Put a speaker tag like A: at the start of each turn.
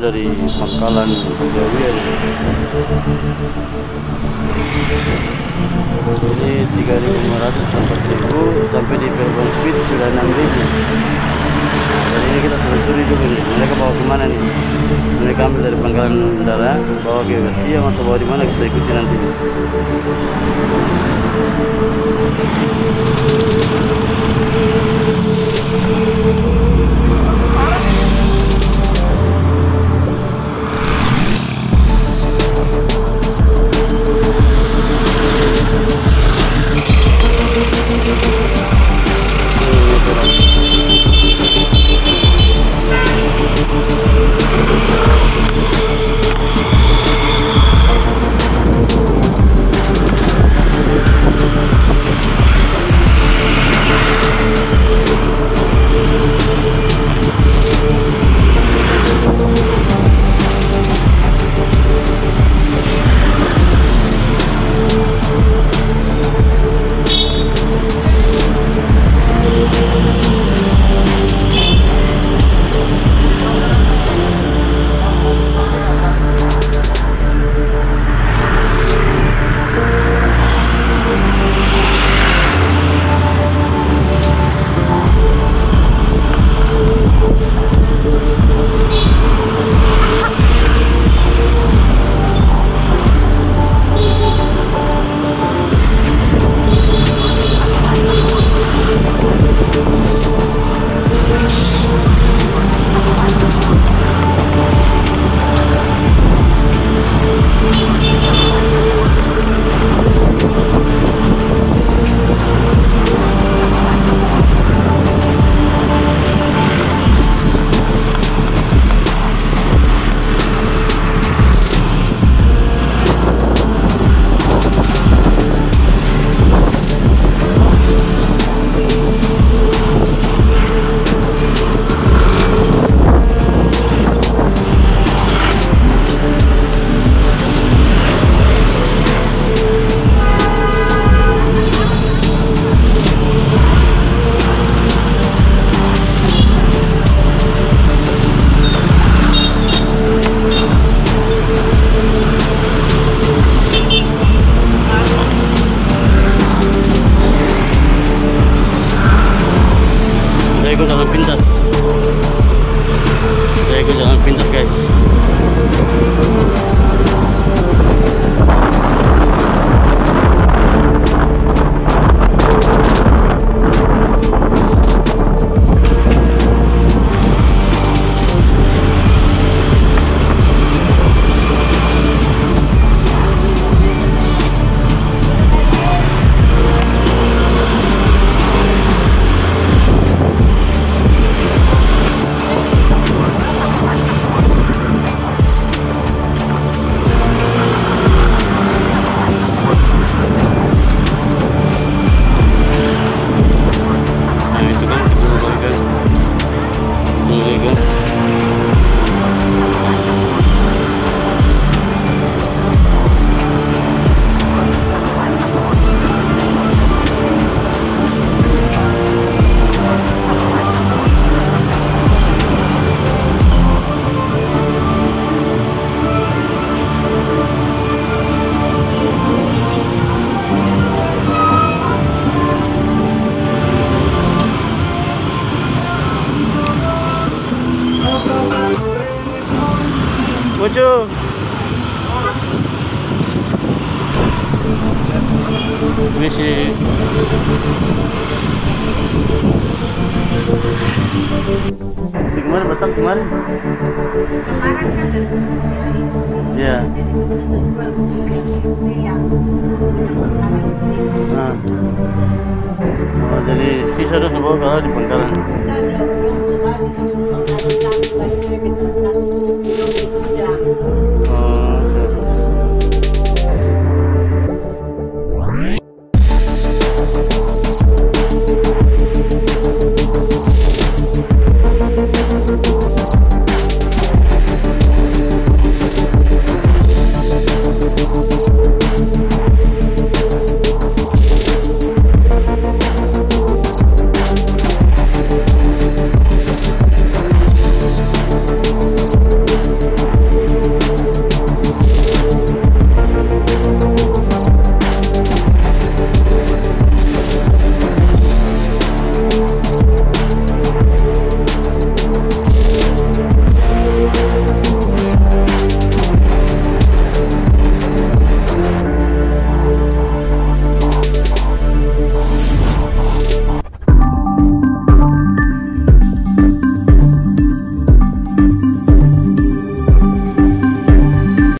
A: dari Pangkalan Jawi. Jadi 3.500 sampai 1.000 sampai di Perbon Speed sudah 6.000 dan ini kita telusuri juga nih mereka bawa ke mana nih mereka ambil dari pangkalan udara bawa ke Bastiam atau bawa di mana kita ikuti nanti nih. Pintas Kaya ko dyan ang Pintas guys. Misi. Di Batak kemarin?
B: Kemarin kan.
A: Iya. Nah. Oh, jadi sisa udah semua kalau di Pangkalan.
B: Sisa ada.